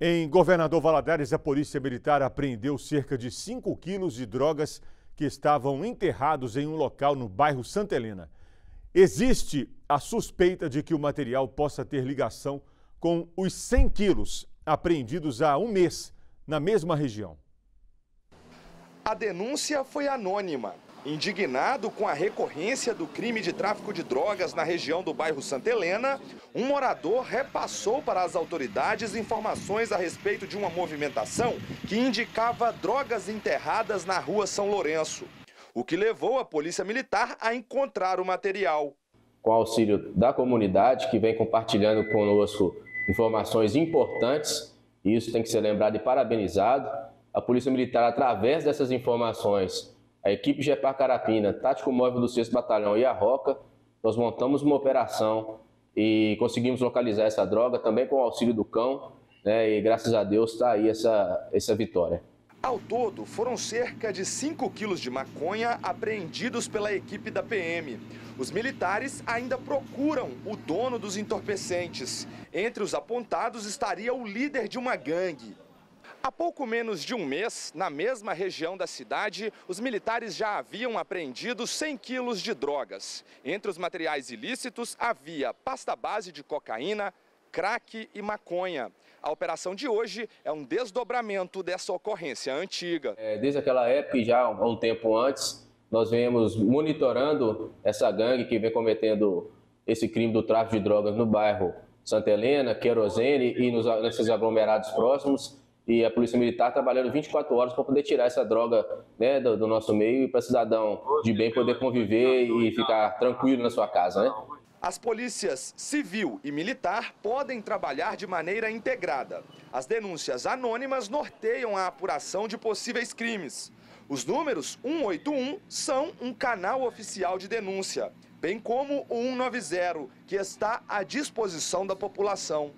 Em Governador Valadares, a Polícia Militar apreendeu cerca de 5 quilos de drogas que estavam enterrados em um local no bairro Santa Helena. Existe a suspeita de que o material possa ter ligação com os 100 quilos apreendidos há um mês na mesma região. A denúncia foi anônima. Indignado com a recorrência do crime de tráfico de drogas na região do bairro Santa Helena, um morador repassou para as autoridades informações a respeito de uma movimentação que indicava drogas enterradas na rua São Lourenço, o que levou a Polícia Militar a encontrar o material. Com auxílio da comunidade, que vem compartilhando conosco informações importantes, e isso tem que ser lembrado e parabenizado, a Polícia Militar, através dessas informações, a equipe GEPAR Carapina, Tático Móvel do 6 Batalhão e a Roca, nós montamos uma operação e conseguimos localizar essa droga também com o auxílio do cão, né, e graças a Deus está aí essa, essa vitória. Ao todo, foram cerca de 5 quilos de maconha apreendidos pela equipe da PM. Os militares ainda procuram o dono dos entorpecentes. Entre os apontados estaria o líder de uma gangue. Há pouco menos de um mês, na mesma região da cidade, os militares já haviam apreendido 100 quilos de drogas. Entre os materiais ilícitos havia pasta base de cocaína, crack e maconha. A operação de hoje é um desdobramento dessa ocorrência antiga. É, desde aquela época, já há um tempo antes, nós vemos monitorando essa gangue que vem cometendo esse crime do tráfico de drogas no bairro Santa Helena, Querosene e nos, nesses aglomerados próximos e a Polícia Militar trabalhando 24 horas para poder tirar essa droga né, do, do nosso meio e para cidadão de bem poder conviver e ficar tranquilo na sua casa. Né? As polícias civil e militar podem trabalhar de maneira integrada. As denúncias anônimas norteiam a apuração de possíveis crimes. Os números 181 são um canal oficial de denúncia, bem como o 190, que está à disposição da população.